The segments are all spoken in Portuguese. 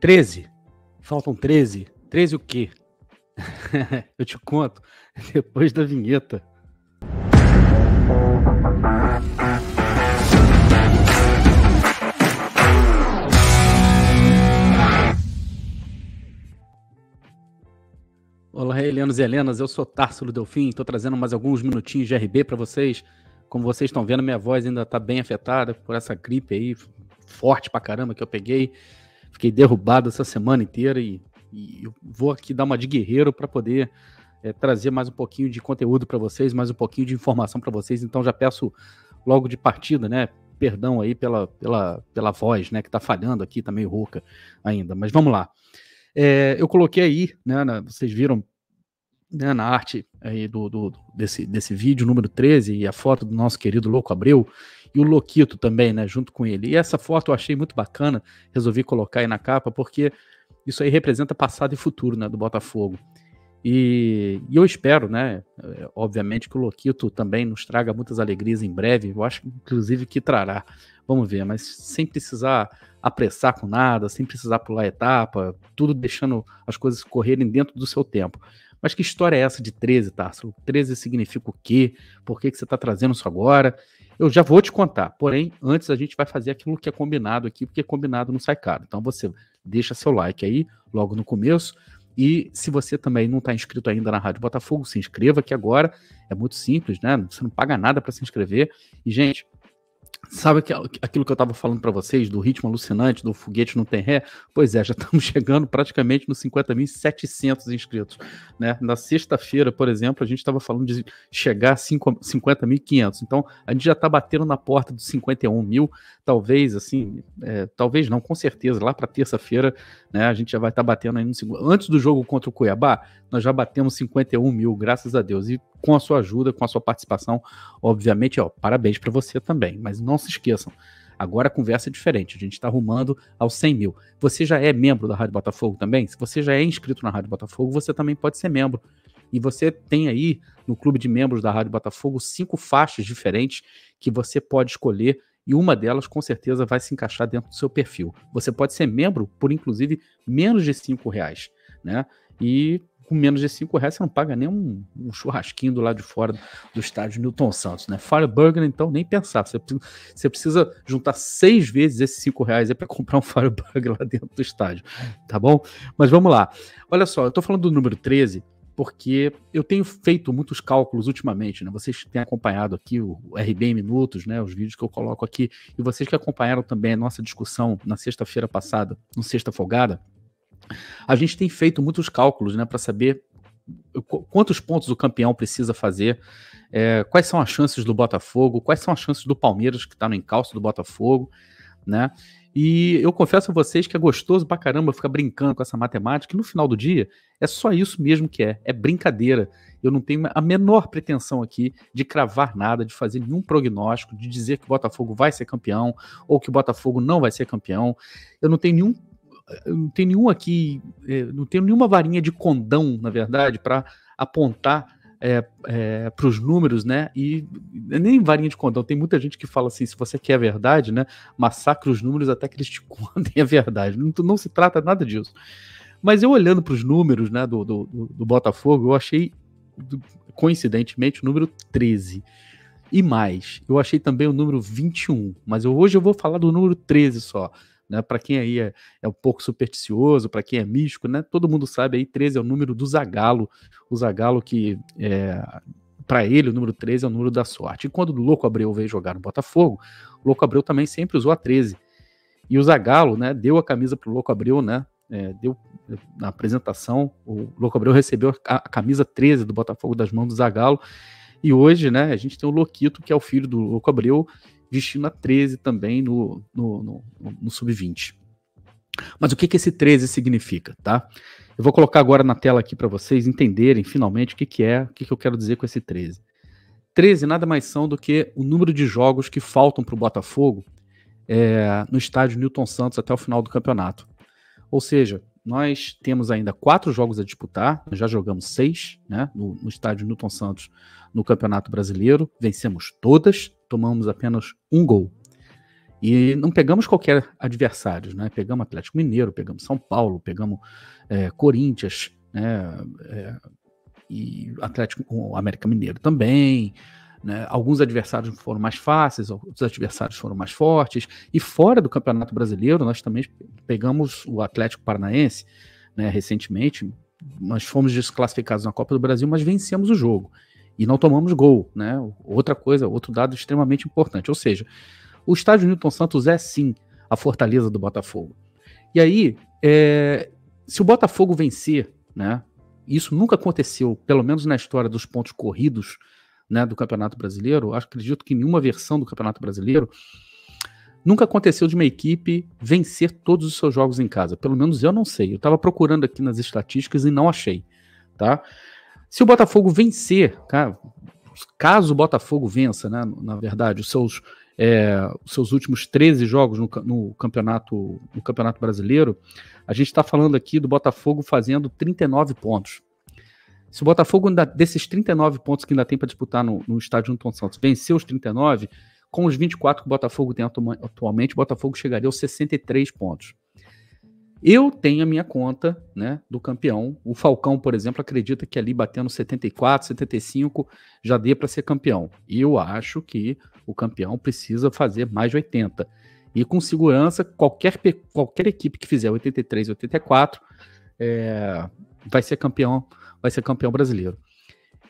13. Faltam 13. 13 o quê? Eu te conto depois da vinheta. Olá, Helenos e Helenas, eu sou Tárcio Delfim, estou trazendo mais alguns minutinhos de RB para vocês. Como vocês estão vendo, minha voz ainda está bem afetada por essa gripe aí, forte pra caramba que eu peguei. Fiquei derrubado essa semana inteira e, e vou aqui dar uma de guerreiro para poder é, trazer mais um pouquinho de conteúdo para vocês, mais um pouquinho de informação para vocês. Então já peço logo de partida, né? Perdão aí pela, pela, pela voz, né? Que tá falhando aqui, tá meio rouca ainda. Mas vamos lá. É, eu coloquei aí, né, na, vocês viram né, na arte aí do, do, desse, desse vídeo, número 13, e a foto do nosso querido Louco Abreu, e o Loquito também, né, junto com ele. E essa foto eu achei muito bacana, resolvi colocar aí na capa, porque isso aí representa passado e futuro, né, do Botafogo. E, e eu espero, né, é, obviamente que o Loquito também nos traga muitas alegrias em breve, eu acho inclusive que trará, vamos ver, mas sem precisar apressar com nada, sem precisar pular etapa, tudo deixando as coisas correrem dentro do seu tempo. Mas que história é essa de 13, Tarso? 13 significa o quê? Por que, que você está trazendo isso agora? Eu já vou te contar. Porém, antes a gente vai fazer aquilo que é combinado aqui, porque combinado não sai caro. Então você deixa seu like aí, logo no começo. E se você também não está inscrito ainda na Rádio Botafogo, se inscreva aqui agora. É muito simples, né? Você não paga nada para se inscrever. E, gente, Sabe aquilo que eu estava falando para vocês, do ritmo alucinante, do foguete não tem ré? Pois é, já estamos chegando praticamente nos 50.700 inscritos. Né? Na sexta-feira, por exemplo, a gente estava falando de chegar a 50.500. Então, a gente já está batendo na porta dos 51 mil. Talvez, assim, é, talvez não, com certeza, lá para terça-feira, né, a gente já vai estar tá batendo aí no. Antes do jogo contra o Cuiabá, nós já batemos 51 mil, graças a Deus. E com a sua ajuda, com a sua participação, obviamente, ó, parabéns para você também. Mas não se esqueçam, agora a conversa é diferente. A gente está arrumando aos 100 mil. Você já é membro da Rádio Botafogo também? Se você já é inscrito na Rádio Botafogo, você também pode ser membro. E você tem aí no clube de membros da Rádio Botafogo cinco faixas diferentes que você pode escolher e uma delas com certeza vai se encaixar dentro do seu perfil. Você pode ser membro por inclusive menos de cinco reais, né? E com menos de 5 reais você não paga nem um, um, churrasquinho do lado de fora do estádio Newton Santos, né? Fireburger, então, nem pensar. Você, você precisa juntar seis vezes esses 5 reais para comprar um Fireburger lá dentro do estádio, tá bom? Mas vamos lá. Olha só, eu tô falando do número 13 porque eu tenho feito muitos cálculos ultimamente, né? Vocês têm acompanhado aqui o RB minutos, né? Os vídeos que eu coloco aqui, e vocês que acompanharam também a nossa discussão na sexta-feira passada, no Sexta Folgada, a gente tem feito muitos cálculos né, para saber quantos pontos o campeão precisa fazer, é, quais são as chances do Botafogo, quais são as chances do Palmeiras, que está no encalço do Botafogo, né? E eu confesso a vocês que é gostoso pra caramba ficar brincando com essa matemática, e no final do dia é só isso mesmo que é, é brincadeira. Eu não tenho a menor pretensão aqui de cravar nada, de fazer nenhum prognóstico, de dizer que o Botafogo vai ser campeão ou que o Botafogo não vai ser campeão. Eu não tenho nenhum não tem nenhum aqui, é, não tenho nenhuma varinha de condão, na verdade, para apontar é, é, para os números, né? E nem varinha de condão. Tem muita gente que fala assim: se você quer a verdade, né? Massacre os números até que eles te contem a verdade. Não, não se trata nada disso. Mas eu olhando para os números né, do, do, do, Botafogo, eu achei, coincidentemente, o número 13. E mais, eu achei também o número 21. Mas eu, hoje eu vou falar do número 13 só. Né? Para quem aí é, é, um pouco supersticioso, para quem é místico, né? Todo mundo sabe aí 13 é o número do Zagalo, o Zagalo que é, para ele o número 13 é o número da sorte. E quando o Louco Abreu veio jogar no Botafogo, o Louco Abreu também sempre usou a 13. E o Zagalo, né, deu a camisa pro Louco Abreu, né? É, deu na apresentação, o Louco Abreu recebeu a, camisa 13 do Botafogo das mãos do Zagalo. E hoje, né, a gente tem o Loquito, que é o filho do Louco Abreu, vestindo a 13 também no, no, no, no sub-20. Mas o que, que esse 13 significa, tá? Eu vou colocar agora na tela aqui para vocês entenderem finalmente o que, que é, o que, que eu quero dizer com esse 13. 13 nada mais são do que o número de jogos que faltam para o Botafogo é, no estádio Newton Santos até o final do campeonato. Ou seja, nós temos ainda quatro jogos a disputar, nós já jogamos seis né, no, no estádio Newton Santos no Campeonato Brasileiro, vencemos todas, tomamos apenas um gol. E não pegamos qualquer adversário, né? Pegamos Atlético Mineiro, pegamos São Paulo, pegamos é, Corinthians, né? É, e Atlético, América Mineiro também. Né? Alguns adversários foram mais fáceis, outros adversários foram mais fortes. E fora do Campeonato Brasileiro, nós também pegamos o Atlético Paranaense, né? recentemente. Nós fomos desclassificados na Copa do Brasil, mas vencemos o jogo. E não tomamos gol. Né? Outra coisa, outro dado extremamente importante. Ou seja, o estádio Newton Santos é sim a fortaleza do Botafogo. E aí, é, se o Botafogo vencer, né? Isso nunca aconteceu, pelo menos na história dos pontos corridos né, do Campeonato Brasileiro. Acredito que nenhuma versão do Campeonato Brasileiro nunca aconteceu de uma equipe vencer todos os seus jogos em casa. Pelo menos eu não sei. Eu estava procurando aqui nas estatísticas e não achei, tá? Se o Botafogo vencer, caso o Botafogo vença, né, na verdade, os seus é, os seus últimos 13 jogos no, no, campeonato, no campeonato brasileiro, a gente está falando aqui do Botafogo fazendo 39 pontos. Se o Botafogo, ainda, desses 39 pontos que ainda tem para disputar no, no estádio Newton Santos, vencer os 39, com os 24 que o Botafogo tem atualmente, o Botafogo chegaria aos 63 pontos. Eu tenho a minha conta né, do campeão. O Falcão, por exemplo, acredita que ali batendo 74, 75 já dê para ser campeão. E eu acho que o campeão precisa fazer mais de 80. E com segurança, qualquer, qualquer equipe que fizer 83, 84 é, vai ser campeão, vai ser campeão brasileiro.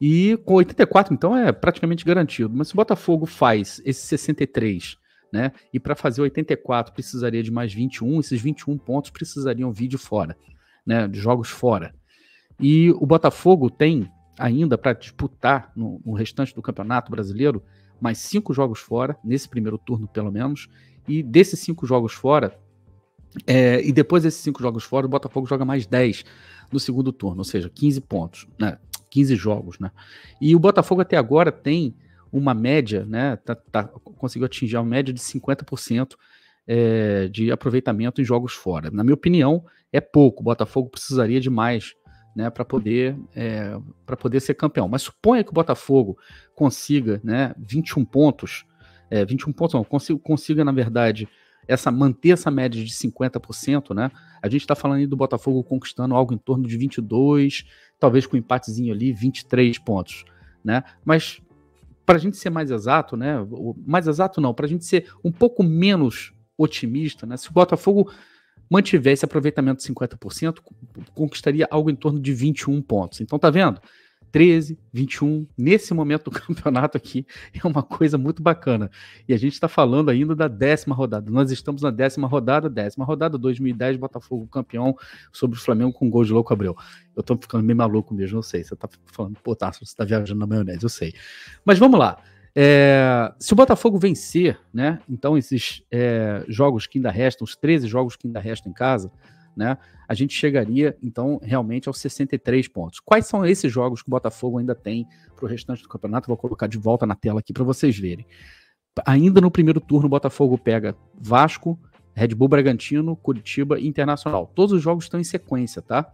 E com 84, então, é praticamente garantido. Mas se o Botafogo faz esse 63 né? E para fazer 84 precisaria de mais 21, esses 21 pontos precisariam vir de fora, né? De jogos fora. E o Botafogo tem ainda para disputar no, no, restante do Campeonato Brasileiro mais cinco jogos fora, nesse primeiro turno pelo menos, e desses cinco jogos fora, é, e depois desses cinco jogos fora, o Botafogo joga mais 10 no segundo turno, ou seja, 15 pontos, né? 15 jogos, né? E o Botafogo até agora tem uma média, né, tá, tá, conseguiu atingir uma média de 50% é, de aproveitamento em jogos fora. Na minha opinião, é pouco. O Botafogo precisaria de mais né, para poder, é, poder ser campeão. Mas suponha que o Botafogo consiga né, 21 pontos, é, 21 pontos não, consiga, consiga, na verdade, essa manter essa média de 50%, né? A gente está falando aí do Botafogo conquistando algo em torno de 22, talvez com um empatezinho ali, 23 pontos, né? Mas para a gente ser mais exato, né? Mais exato não, para a gente ser um pouco menos otimista, né? Se o Botafogo mantivesse aproveitamento de 50%, conquistaria algo em torno de 21 pontos. Então tá vendo? 13, 21, nesse momento do campeonato aqui, é uma coisa muito bacana. E a gente está falando ainda da décima rodada. Nós estamos na décima rodada, décima rodada, 2010, Botafogo campeão sobre o Flamengo com gol de Louco Abreu. Eu tô ficando meio maluco mesmo, eu sei. Você tá falando, pô, tá, você tá viajando na maionese, eu sei. Mas vamos lá. É, se o Botafogo vencer, né? Então, esses é, jogos que ainda restam, os 13 jogos que ainda restam em casa, né? A gente chegaria, então, realmente aos 63 pontos. Quais são esses jogos que o Botafogo ainda tem para o restante do campeonato? Vou colocar de volta na tela aqui para vocês verem. Ainda no primeiro turno, o Botafogo pega Vasco, Red Bull Bragantino, Curitiba e Internacional. Todos os jogos estão em sequência, tá?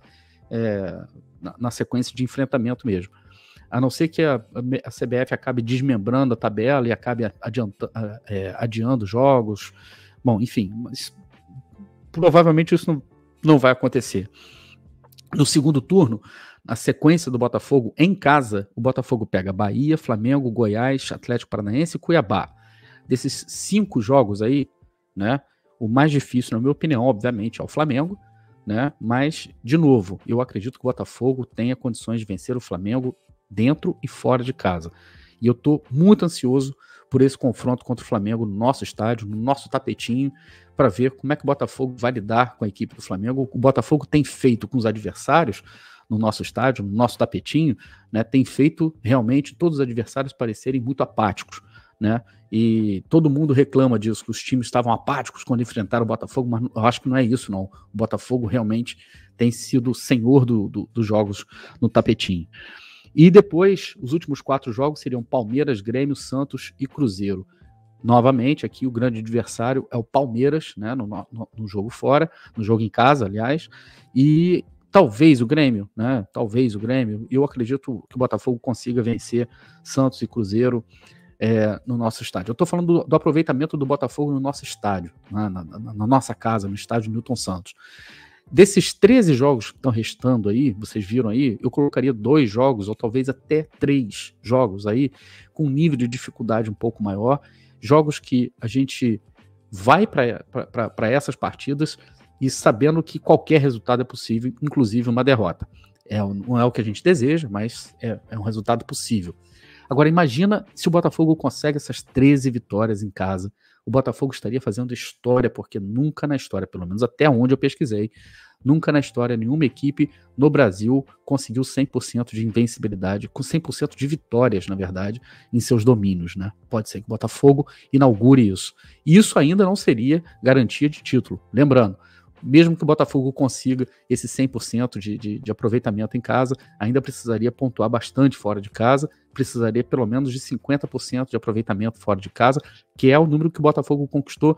É, na, na, sequência de enfrentamento mesmo. A não ser que a, a CBF acabe desmembrando a tabela e acabe adianta, é, adiando jogos. Bom, enfim, mas provavelmente isso não não vai acontecer. No segundo turno, na sequência do Botafogo em casa, o Botafogo pega Bahia, Flamengo, Goiás, Atlético Paranaense e Cuiabá. Desses cinco jogos aí, né? O mais difícil, na minha opinião, obviamente, é o Flamengo, né? Mas, de novo, eu acredito que o Botafogo tenha condições de vencer o Flamengo dentro e fora de casa. E eu estou muito ansioso por esse confronto contra o Flamengo no nosso estádio, no nosso tapetinho, para ver como é que o Botafogo vai lidar com a equipe do Flamengo. O Botafogo tem feito com os adversários no nosso estádio, no nosso tapetinho, né, tem feito realmente todos os adversários parecerem muito apáticos. Né? E todo mundo reclama disso, que os times estavam apáticos quando enfrentaram o Botafogo, mas eu acho que não é isso, não. O Botafogo realmente tem sido o senhor do, do, dos jogos no tapetinho. E depois, os últimos quatro jogos seriam Palmeiras, Grêmio, Santos e Cruzeiro. Novamente, aqui o grande adversário é o Palmeiras, né, no, no, no jogo fora, no jogo em casa, aliás, e talvez o Grêmio, né, talvez o Grêmio, eu acredito que o Botafogo consiga vencer Santos e Cruzeiro é, no nosso estádio. Eu estou falando do, do, aproveitamento do Botafogo no nosso estádio, né, na, na, na, nossa casa, no estádio Newton Santos. Desses 13 jogos que estão restando aí, vocês viram aí, eu colocaria dois jogos, ou talvez até três jogos aí, com um nível de dificuldade um pouco maior. Jogos que a gente vai para essas partidas e sabendo que qualquer resultado é possível, inclusive uma derrota. É, não é o que a gente deseja, mas é, é um resultado possível. Agora, imagina se o Botafogo consegue essas 13 vitórias em casa o Botafogo estaria fazendo história, porque nunca na história, pelo menos até onde eu pesquisei, nunca na história nenhuma equipe no Brasil conseguiu 100% de invencibilidade, com 100% de vitórias, na verdade, em seus domínios, né? Pode ser que o Botafogo inaugure isso. E isso ainda não seria garantia de título. Lembrando, mesmo que o Botafogo consiga esse 100% de, de, de aproveitamento em casa, ainda precisaria pontuar bastante fora de casa, precisaria pelo menos de 50% de aproveitamento fora de casa, que é o número que o Botafogo conquistou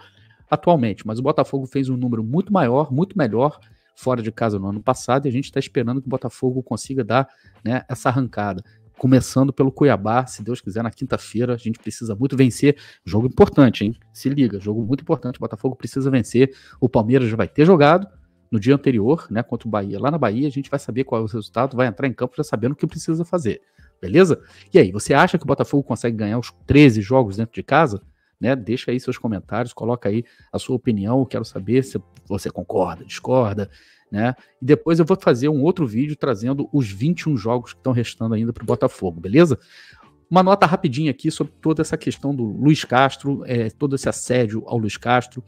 atualmente. Mas o Botafogo fez um número muito maior, muito melhor fora de casa no ano passado, e a gente está esperando que o Botafogo consiga dar né, essa arrancada começando pelo Cuiabá, se Deus quiser, na quinta-feira. A gente precisa muito vencer. Jogo importante, hein? Se liga, jogo muito importante. O Botafogo precisa vencer. O Palmeiras já vai ter jogado no dia anterior, né, contra o Bahia. Lá na Bahia, a gente vai saber qual é o resultado, vai entrar em campo já sabendo o que precisa fazer. Beleza? E aí, você acha que o Botafogo consegue ganhar os 13 jogos dentro de casa? Né? Deixa aí seus comentários, coloca aí a sua opinião. Quero saber se você concorda, discorda, né? E depois eu vou fazer um outro vídeo trazendo os 21 jogos que estão restando ainda para o Botafogo, beleza? Uma nota rapidinha aqui sobre toda essa questão do Luiz Castro, é, todo esse assédio ao Luiz Castro.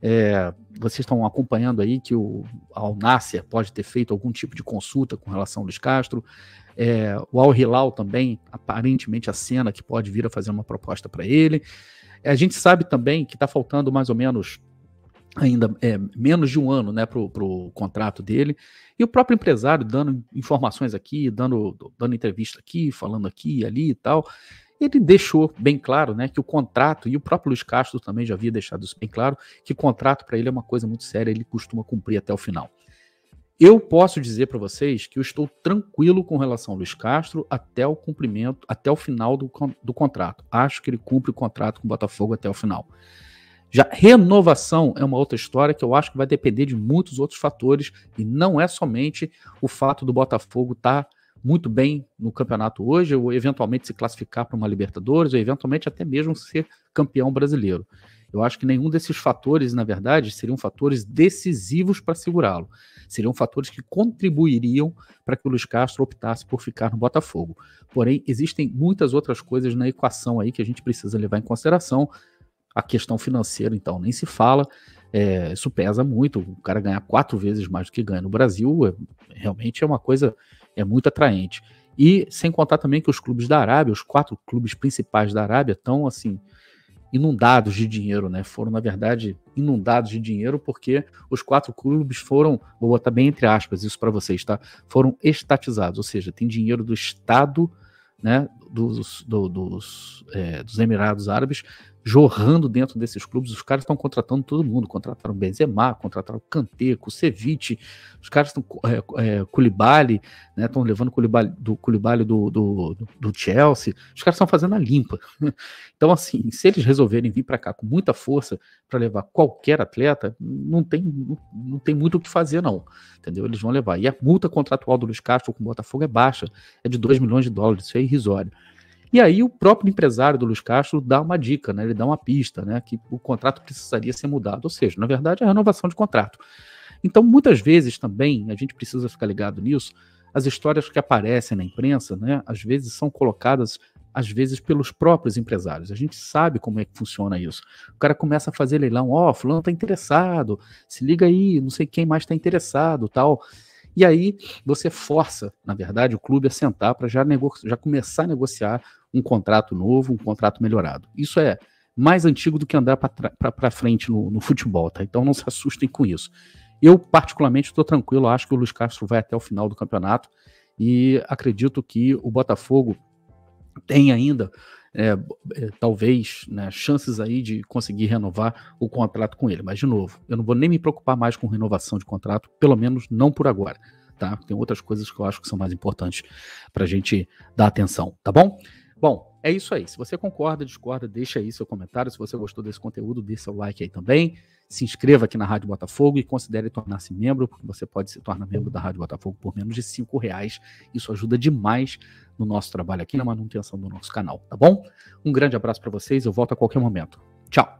É, vocês estão acompanhando aí que o Alnácia pode ter feito algum tipo de consulta com relação ao Luiz Castro. É, o Al Hilal também, aparentemente, a cena que pode vir a fazer uma proposta para ele. A gente sabe também que está faltando mais ou menos ainda é, menos de um ano né, para o contrato dele. E o próprio empresário dando informações aqui, dando, dando entrevista aqui, falando aqui e ali e tal. Ele deixou bem claro né, que o contrato, e o próprio Luiz Castro também já havia deixado isso bem claro, que contrato para ele é uma coisa muito séria, ele costuma cumprir até o final. Eu posso dizer para vocês que eu estou tranquilo com relação ao Luiz Castro até o cumprimento, até o final do, do contrato. Acho que ele cumpre o contrato com o Botafogo até o final. Já renovação é uma outra história que eu acho que vai depender de muitos outros fatores e não é somente o fato do Botafogo estar tá muito bem no campeonato hoje, ou eventualmente se classificar para uma Libertadores, ou eventualmente até mesmo ser campeão brasileiro. Eu acho que nenhum desses fatores, na verdade, seriam fatores decisivos para segurá-lo. Seriam fatores que contribuiriam para que o Luiz Castro optasse por ficar no Botafogo. Porém, existem muitas outras coisas na equação aí que a gente precisa levar em consideração, a questão financeira, então, nem se fala. É, isso pesa muito. O cara ganhar quatro vezes mais do que ganha no Brasil é, realmente é uma coisa é muito atraente. E sem contar também que os clubes da Arábia, os quatro clubes principais da Arábia, estão assim inundados de dinheiro, né? Foram na verdade inundados de dinheiro porque os quatro clubes foram, vou botar bem entre aspas isso para vocês, tá? Foram estatizados, ou seja, tem dinheiro do Estado, né? Dos, do, dos, é, dos Emirados Árabes jorrando dentro desses clubes. Os caras estão contratando todo mundo. Contrataram Benzema, contrataram Kanté, Kusevich. Os caras estão é, é, né? Estão levando Koulibaly do do, do, do, Chelsea. Os caras estão fazendo a limpa. Então, assim, se eles resolverem vir para cá com muita força para levar qualquer atleta, não tem, não tem muito o que fazer, não. Entendeu? Eles vão levar. E a multa contratual do Luiz Castro com o Botafogo é baixa, é de 2 milhões de dólares. Isso é irrisório. E aí o próprio empresário do Luiz Castro dá uma dica, né? Ele dá uma pista, né? Que o contrato precisaria ser mudado. Ou seja, na verdade, é a renovação de contrato. Então, muitas vezes também a gente precisa ficar ligado nisso. As histórias que aparecem na imprensa, né? Às vezes são colocadas às vezes pelos próprios empresários. A gente sabe como é que funciona isso. O cara começa a fazer leilão, ó, oh, fulano tá interessado, se liga aí, não sei quem mais está interessado, tal. E aí você força, na verdade, o clube a sentar para já, já começar a negociar um contrato novo, um contrato melhorado. Isso é mais antigo do que andar para frente no, no, futebol, tá? Então não se assustem com isso. Eu, particularmente, estou tranquilo, acho que o Luiz Castro vai até o final do campeonato e acredito que o Botafogo tem ainda, é, é, talvez, né, chances aí de conseguir renovar o contrato com ele. Mas, de novo, eu não vou nem me preocupar mais com renovação de contrato, pelo menos não por agora. Tá? Tem outras coisas que eu acho que são mais importantes para a gente dar atenção, tá bom? Bom, é isso aí. Se você concorda, discorda, deixa aí seu comentário. Se você gostou desse conteúdo, deixe seu like aí também. Se inscreva aqui na Rádio Botafogo e considere tornar-se membro, porque você pode se tornar membro da Rádio Botafogo por menos de cinco reais. Isso ajuda demais no nosso trabalho aqui, na manutenção do nosso canal, tá bom? Um grande abraço para vocês. Eu volto a qualquer momento. Tchau.